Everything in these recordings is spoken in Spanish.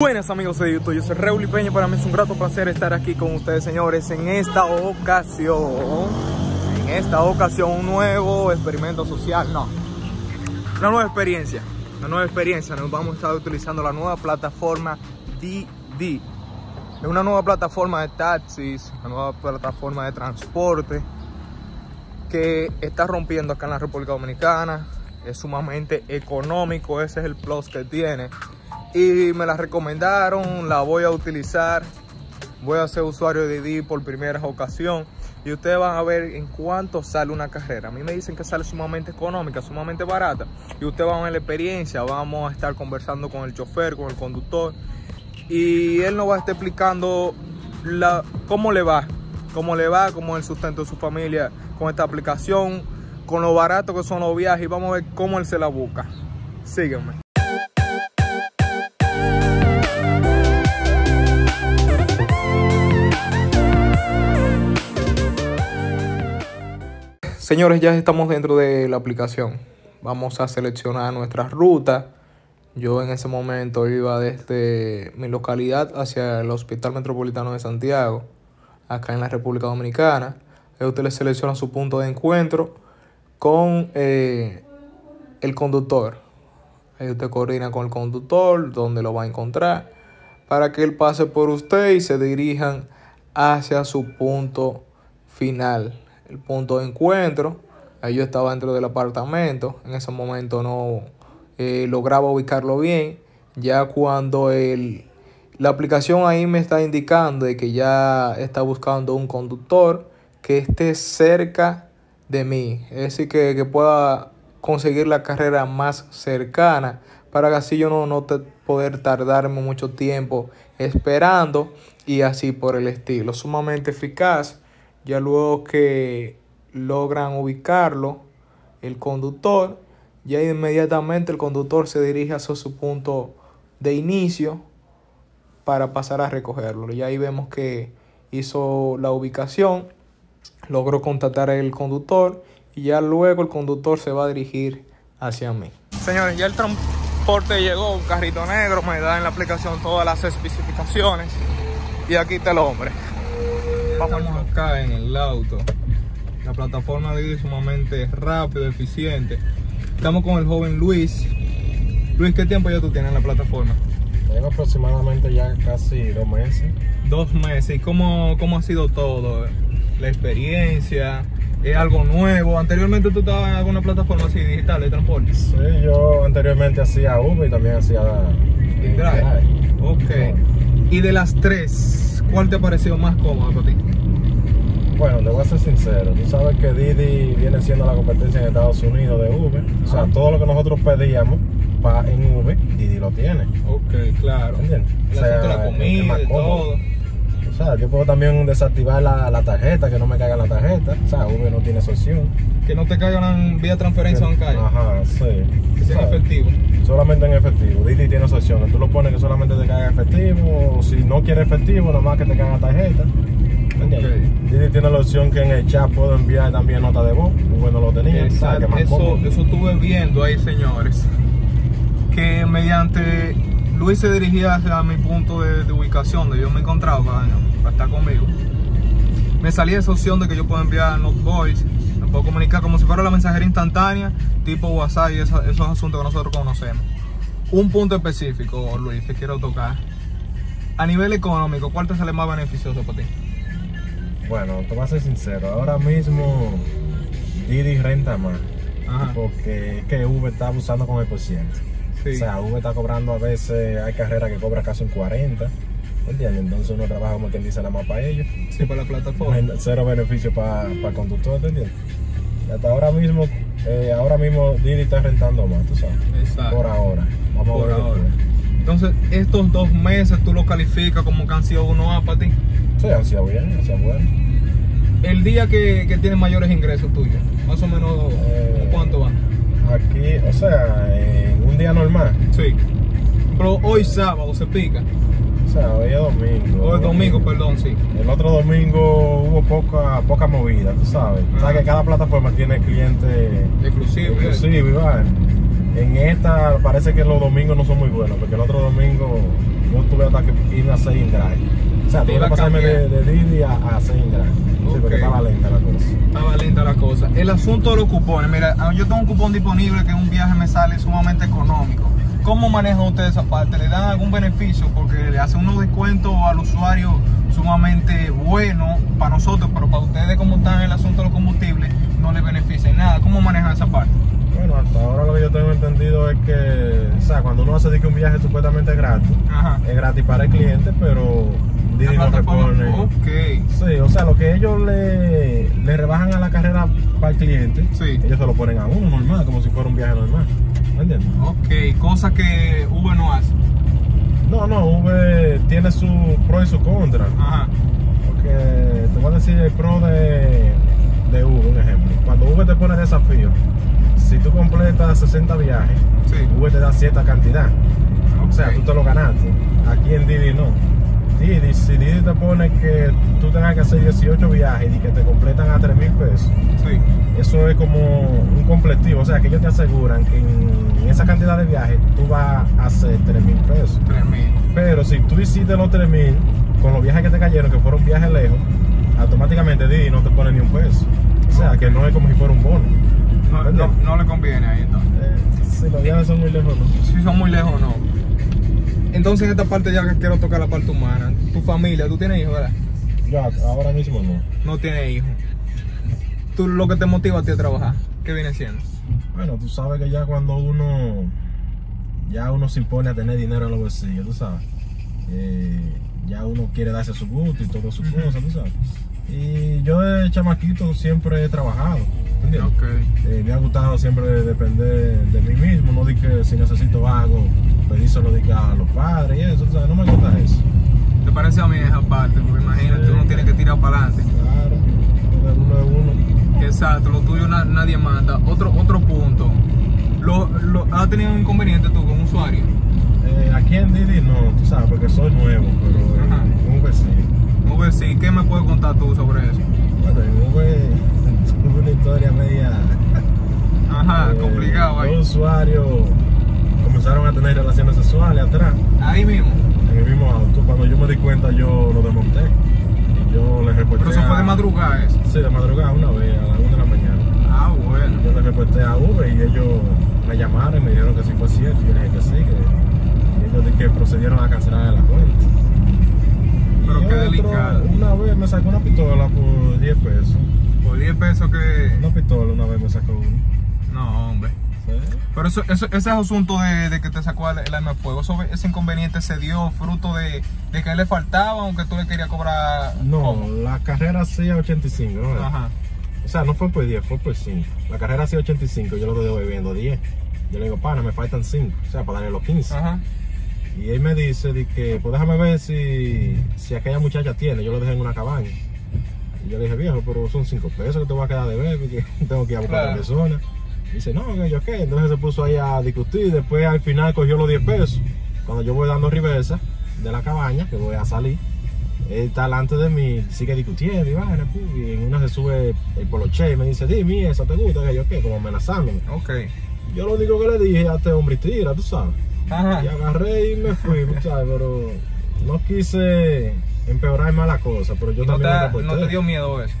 Buenas amigos de YouTube, yo soy Reuli Peña, para mí es un grato placer estar aquí con ustedes señores en esta ocasión, en esta ocasión un nuevo experimento social, no, una nueva experiencia, una nueva experiencia, nos vamos a estar utilizando la nueva plataforma DD, es una nueva plataforma de taxis, una nueva plataforma de transporte que está rompiendo acá en la República Dominicana, es sumamente económico, ese es el plus que tiene y me la recomendaron, la voy a utilizar. Voy a ser usuario de Didi por primera ocasión y ustedes van a ver en cuánto sale una carrera. A mí me dicen que sale sumamente económica, sumamente barata y ustedes van a ver la experiencia. Vamos a estar conversando con el chofer, con el conductor y él nos va a estar explicando la, cómo le va, cómo le va, cómo es el sustento de su familia con esta aplicación, con lo barato que son los viajes y vamos a ver cómo él se la busca. Sígueme. Señores, ya estamos dentro de la aplicación. Vamos a seleccionar nuestra ruta. Yo en ese momento iba desde mi localidad hacia el Hospital Metropolitano de Santiago, acá en la República Dominicana. Ahí usted le selecciona su punto de encuentro con eh, el conductor. Ahí usted coordina con el conductor, donde lo va a encontrar, para que él pase por usted y se dirijan hacia su punto final el punto de encuentro. Ahí yo estaba dentro del apartamento. En ese momento no eh, lograba ubicarlo bien. Ya cuando el, la aplicación ahí me está indicando de que ya está buscando un conductor que esté cerca de mí. Es decir, que, que pueda conseguir la carrera más cercana para que así yo no, no te, poder tardarme mucho tiempo esperando y así por el estilo. Sumamente eficaz. Ya luego que logran ubicarlo, el conductor, ya inmediatamente el conductor se dirige hacia su punto de inicio para pasar a recogerlo. Y ahí vemos que hizo la ubicación, logró contactar al conductor y ya luego el conductor se va a dirigir hacia mí. Señores, ya el transporte llegó, un carrito negro, me da en la aplicación todas las especificaciones y aquí está el hombre. Estamos acá en el auto. La plataforma de es sumamente rápido, eficiente. Estamos con el joven Luis. Luis, ¿qué tiempo ya tú tienes en la plataforma? Tengo aproximadamente ya casi dos meses. Dos meses. ¿Y cómo, cómo ha sido todo? La experiencia. ¿Es algo nuevo? ¿Anteriormente tú estabas en alguna plataforma así digital de transporte? Sí, yo anteriormente hacía Uber y también hacía InDrive. Ok. ¿Y de las tres, ¿Cuál te ha parecido más cómodo para ti? Bueno, te voy a ser sincero. Tú sabes que Didi viene siendo la competencia en Estados Unidos de Uber. O sea, todo lo que nosotros pedíamos pa, en Uber, Didi lo tiene. Ok, claro. ¿Entiendes? o sea, la comida todo. O sea, yo puedo también desactivar la, la, tarjeta, que no me caiga la tarjeta. O sea, Uber no tiene esa opción. Que no te caigan vía transferencia bancaria. Ajá, sí. Que sea en efectivo. Solamente en efectivo. Didi tiene esa opción. Tú lo pones que solamente te caiga efectivo. O si no quieres efectivo, nomás que te caiga tarjeta. Okay. Didi tiene la opción que en el chat puedo enviar también nota de voz. Uber no lo tenía. Exacto. Eso, eso estuve viendo ahí, señores. Que mediante Luis se dirigía hacia mi punto de, de ubicación, donde yo me encontraba para, para, estar conmigo. Me salía esa opción de que yo puedo enviar los voice puedo comunicar como si fuera la mensajería instantánea, tipo WhatsApp y esos, esos asuntos que nosotros conocemos. Un punto específico, Luis, que quiero tocar. A nivel económico, ¿cuál te sale más beneficioso para ti? Bueno, te voy a ser sincero, ahora mismo Didi renta más. Porque es que Uber está abusando con el porciento. O sea, Uber está cobrando a veces, hay carreras que cobra casi un 40. ¿Entiendes? Entonces uno trabaja como quien dice nada más para ellos. Sí, para la plataforma. Cero beneficio para, para el conductor, ¿entiendes? hasta ahora mismo, eh, ahora mismo Didi está rentando más, tú sabes. Exacto. Por ahora. Vamos Por a ver ahora. Entonces, estos dos meses tú lo calificas como que han sido uno A para ti. Sí, han sido bien, han sido bueno. El día que, que tiene mayores ingresos tuyos, más o menos, eh, ¿cuánto va? Aquí, o sea, en un día normal. Sí. Pero hoy sábado se pica. O sea, hoy es domingo. Hoy es domingo, perdón, sí. El otro domingo hubo poca, poca movida, tú sabes. O sea, que cada plataforma tiene clientes exclusivos. Exclusivos, En esta parece que los domingos no son muy buenos, porque el otro domingo yo tuve hasta que irme a Sein O sea, tuve que pasarme de, de, Didi a, a Sein Sí, porque estaba lenta la cosa. Estaba lenta la cosa. El asunto de los cupones, mira, ah, yo tengo un cupón disponible que un viaje me sale sumamente económico. ¿Cómo manejan ustedes esa parte? ¿Le dan algún beneficio? Porque le hacen unos descuentos al usuario sumamente bueno para nosotros, pero para ustedes como están en el asunto de los combustibles, no les beneficia nada. ¿Cómo manejan esa parte? Bueno, hasta ahora lo que yo tengo entendido es que, o sea, cuando uno hace que un viaje supuestamente gratis, es gratis para el cliente, pero Didi no repone. Ok. Sí, o sea, lo que ellos le, le rebajan a la carrera para el cliente, ellos se lo ponen a uno normal, como si fuera un viaje normal. ¿Me entiendes? Ok, cosa que Uber no hace. No, no, Uber tiene su pro y su contra. Ajá. Porque te voy a decir el pro de, de Uber, un ejemplo. Cuando Uber te pone desafío, si tú completas 60 viajes, sí. Uber te da cierta cantidad. O sea, tú te lo ganaste. Aquí en Didi no. Si Didi te pone que tú tengas que hacer 18 viajes y que te completan a 3 mil pesos, sí. eso es como un completivo. O sea, que ellos te aseguran que en, esa cantidad de viajes tú vas a hacer 3 mil pesos. 3 mil. Pero si tú hiciste los 3 mil con los viajes que te cayeron, que fueron viajes lejos, automáticamente Didi no te pone ni un peso. O sea, que no es como si fuera un bono. No, no, le conviene ahí entonces. Eh, si los viajes son muy lejos, no. Si son muy lejos, no. Entonces en esta parte ya quiero tocar la parte humana. Tu familia, ¿tú tienes hijos, verdad? Ya, ahora mismo no. No tienes hijos. ¿Tú lo que te motiva a ti a trabajar? ¿Qué viene siendo? Bueno, tú sabes que ya cuando uno ya uno se impone a tener dinero en los bolsillos, tú sabes. Eh, ya uno quiere darse su gusto y todo su cosa, tú sabes. Y yo de chamaquito siempre he trabajado. Eh, me ha gustado siempre depender de mí mismo, no di que si necesito algo, pedírselo a los padres y eso, o sea, no me gusta eso. ¿Te parece a mí esa parte? Porque imagínate, uno tiene que tirar para adelante. Claro, uno es uno. Exacto, lo tuyo nadie manda. Otro, otro punto. Lo, lo, ¿Has tenido un inconveniente tú con usuario? Eh, aquí en Didi no, tú sabes, porque soy nuevo, pero en un vecino. Un vecino, ¿qué me puedes contar tú sobre eso? Bueno, en V una historia media. Ajá, eh, complicado ahí. Los usuarios comenzaron a tener relaciones sexuales atrás. Ahí mismo. En el mismo auto. Cuando yo me di cuenta, yo lo desmonté. Y yo les reporté. ¿Pero eso fue de madrugada eso? Sí, de madrugada, una vez, a las 1 de la mañana. Ah, bueno. Yo les reporté a Uber y ellos me llamaron y me dijeron que sí fue cierto. Y yo les dije que sí, que ellos que procedieron a cancelar la cuenta. Pero qué delicado. Una vez me sacó una pistola por 10 pesos. Por 10 pesos que... Una pistola una vez me sacó. Pero eso, eso, ese asunto de, de, que te sacó el, arma de fuego, ese inconveniente se dio fruto de, de, que a él le faltaba, aunque tú le querías cobrar. No, la carrera hacía 85, ¿no? Ajá. O sea, no fue por 10, fue por 5. La carrera hacía 85, yo lo estoy debiendo 10. Yo le digo, pana, me faltan 5, o sea, para darle los 15. Ajá. Y él me dice, de que, pues déjame ver si, si aquella muchacha tiene, yo lo dejé en una cabaña. Y yo le dije, viejo, pero son 5 pesos que te voy a quedar de ver, porque tengo que ir a buscar a la persona. Dice, no, que yo qué. Entonces se puso ahí a discutir. Después al final cogió los 10 pesos. Cuando yo voy dando reversa de la cabaña, que voy a salir, él está delante de mí, sigue discutiendo y va, y en una se sube el poloche y me dice, dime, ¿esa te gusta? Que yo qué, como amenazándome. Ok. Yo lo único que le dije a este hombre tira, tú sabes. Ajá. Y agarré y me fui, sabes, pero no quise empeorar más la cosa, pero yo también te, ¿No te dio miedo eso?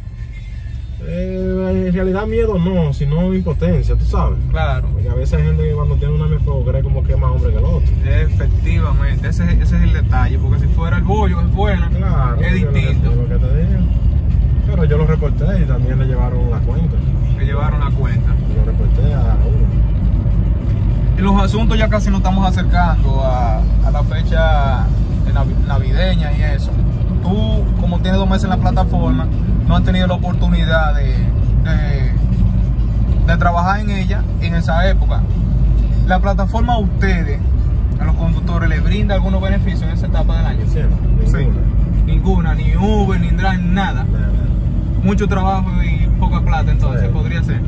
Eh, en realidad miedo no, sino impotencia, tú sabes. Claro. Porque a veces hay gente que cuando tiene una MFO cree como que es más hombre que el otro. Efectivamente, ese, ese es el detalle, porque si fuera el bollo es bueno, claro, es distinto. Lo que, te digo. Pero yo lo reporté y también le llevaron la cuenta. Le llevaron la cuenta. Lo reporté a uno. Y los asuntos ya casi nos estamos acercando a, a la fecha navideña y eso. Tú, como tienes dos meses en la plataforma, no han tenido la oportunidad de, de, trabajar en ella en esa época. La plataforma a ustedes, a los conductores, ¿les brinda algunos beneficios en esa etapa del año? Sí, ninguna. Ninguna, ni Uber, ni Drive, nada. Mucho trabajo y poca plata, entonces podría ser.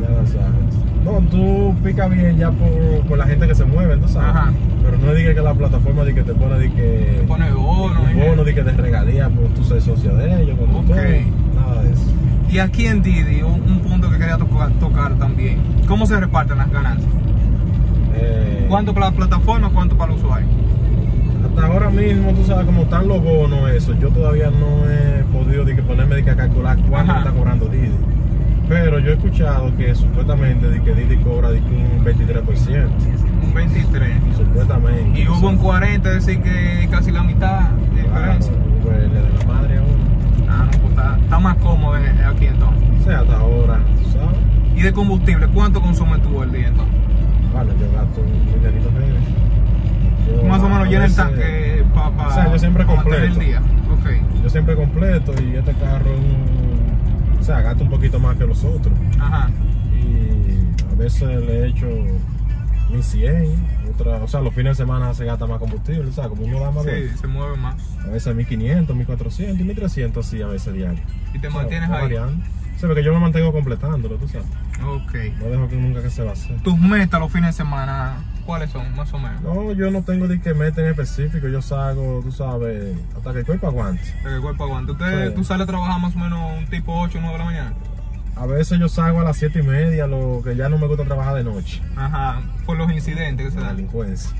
No, tú pica bien ya por, por, la gente que se mueve, entonces. Ajá. Pero no diga que la plataforma de que te pone de que. Te pone bono, bono, de que te regalía por tu ser socio de ellos, okay. Nada de eso. Y aquí en Didi, un, punto que quería tocar, tocar, también. ¿Cómo se reparten las ganancias? Eh, ¿Cuánto para la plataforma, cuánto para el usuario? hasta ahora mismo, tú sabes, como están los bonos, eso, yo todavía no he podido de que ponerme de que a calcular cuánto está cobrando Didi. Pero yo he escuchado que supuestamente de que Didi cobra de un 23%. Un 23. Supuestamente. Y hubo un 40, es decir que casi la mitad de diferencia. Claro, le de la madre a uno. Ah, no, pues está, está más cómodo aquí entonces. Sí, hasta ahora, ¿sabes? ¿Y de combustible? ¿Cuánto consume tú el día entonces? Vale, yo gasto un dinerito Más o menos llena el tanque para pa, o sea, yo siempre completo. el día. Okay. Yo siempre completo y este carro o sea, gasta un poquito más que los otros. Ajá. Y a veces le he hecho 1100, otra, o sea, los fines de semana se gasta más combustible, o sea, como uno da más. Sí, se mueve más. A veces 1500, 1400 y 1300 sí, a veces diario. ¿Y te mantienes ahí? Variando. Sí, porque yo me mantengo completándolo, tú sabes. Ok. No dejo que nunca que se va a hacer. ¿Tus metas los fines de semana cuáles son, más o menos? No, yo no tengo de que meta en específico, yo salgo, tú sabes, hasta que el cuerpo aguante. Hasta que el cuerpo aguante. ¿Usted, sí. ¿Tú sales a trabajar más o menos un tipo 8 o 9 de la mañana? A veces yo salgo a las 7 y media, lo que ya no me gusta trabajar de noche. Ajá, por los incidentes que se dan. Delincuencia.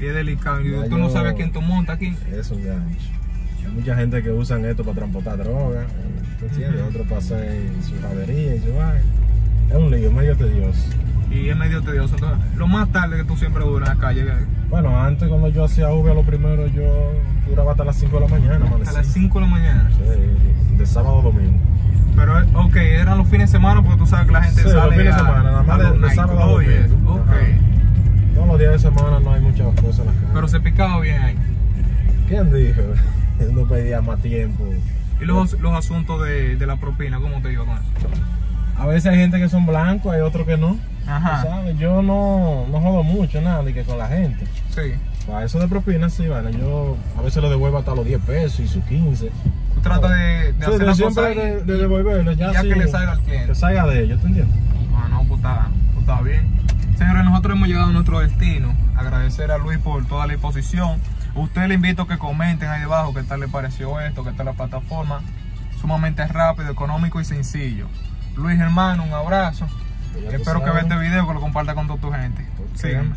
Y es delicado. Y tú yo, no sabes a quién tú montas aquí. Es un gancho. Hay mucha gente que usan esto para transportar droga, ¿tú entiendes? Uh -huh. Otros para hacer su jadería y su vaina. Es un lío, medio tedioso. Y es medio tedioso. Entonces, lo más tarde que tú siempre duras en la calle. Bueno, antes cuando yo hacía V, lo primero yo duraba hasta las 5 de la mañana. ¿Hasta las 5 de la mañana? Sí, de sábado a domingo. Pero, ok, eran los fines de semana porque tú sabes que la gente sí, sale los fines de semana, nada más de, de sábado a domingo. Ok. Todos los días de semana no hay muchas cosas en la calle. Pero se picaba bien ahí. ¿Quién dijo? no pedía más tiempo. ¿Y los, los asuntos de, de, la propina, cómo te digo con eso? A veces hay gente que son blancos, hay otros que no. Ajá. ¿sabes? Yo no, no jodo mucho nada y que con la gente. Sí. Para eso de propina, sí, bueno, yo a veces lo devuelvo hasta los 10 pesos y sus 15. Tú tratas de, de sí, hacer de la siempre de, de devolverlo, ya, ya sí, que le salga al cliente. Que salga de ellos, ¿te entiendes? Ah, no, pues está, pues está bien. Señores, nosotros hemos llegado a nuestro destino. Agradecer a Luis por toda la exposición. Usted le invito a que comenten ahí debajo qué tal le pareció esto, qué tal la plataforma. Sumamente rápido, económico y sencillo. Luis hermano, un abrazo. Espero que vea este video, que lo comparta con toda tu gente. Síganme.